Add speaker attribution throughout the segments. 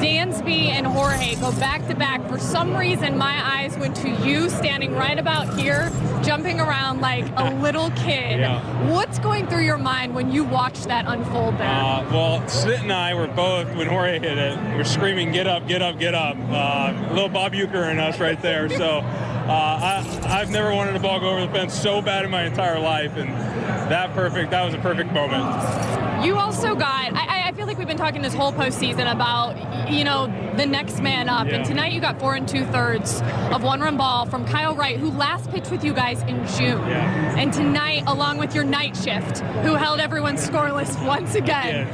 Speaker 1: Dansby and Jorge go back to back. For some reason, my eyes went to you standing right about here, jumping around like a little kid.
Speaker 2: Yeah.
Speaker 1: What's going through your mind when you watch that unfold there?
Speaker 2: Uh, well, Snit and I were both, when Jorge hit it, we're screaming, get up, get up, get up. Uh, little Bob Uecker in us right there. So uh, I, I've never wanted a ball go over the fence so bad in my entire life. And that perfect, that was a perfect moment.
Speaker 1: You also got, I, talking this whole postseason about, you know, the next man up.
Speaker 2: Yeah.
Speaker 1: And tonight you got four and two thirds of one run ball from Kyle Wright, who last pitched with you guys in June.
Speaker 2: Yeah.
Speaker 1: And tonight, along with your night shift, who held everyone scoreless once again.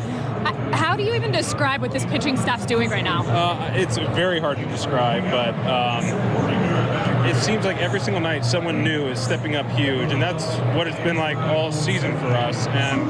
Speaker 1: H- How do you even describe what this pitching staff's doing right now?
Speaker 2: Uh, it's very hard to describe, but um, it seems like every single night someone new is stepping up huge, and that's what it's been like all season for us. And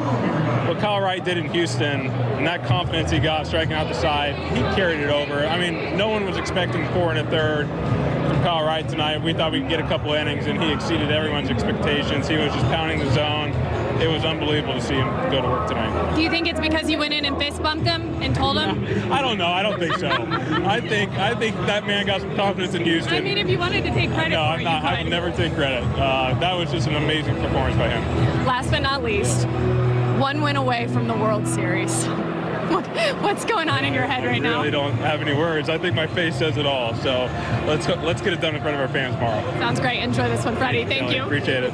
Speaker 2: what Kyle Wright did in Houston, and that confidence he got striking out the side, he carried it over. I mean, no one was expecting four and a third from Kyle Wright tonight. We thought we'd get a couple innings, and he exceeded everyone's expectations. He was just pounding the zone. It was unbelievable to see him go to work tonight.
Speaker 1: Do you think it's because you went in and fist bumped him and told him?
Speaker 2: I don't know. I don't think so. I think I think that man got some confidence in Houston.
Speaker 1: I mean, if you wanted to take credit
Speaker 2: no, I'm not. I will never take credit. Uh, that was just an amazing performance by him.
Speaker 1: Last but not least, one win away from the World Series. What's going on in your head
Speaker 2: I
Speaker 1: right now?
Speaker 2: I really don't have any words. I think my face says it all. So let's let's get it done in front of our fans tomorrow.
Speaker 1: Sounds great. Enjoy this one, Freddie. Thank
Speaker 2: Kelly,
Speaker 1: you.
Speaker 2: Appreciate it.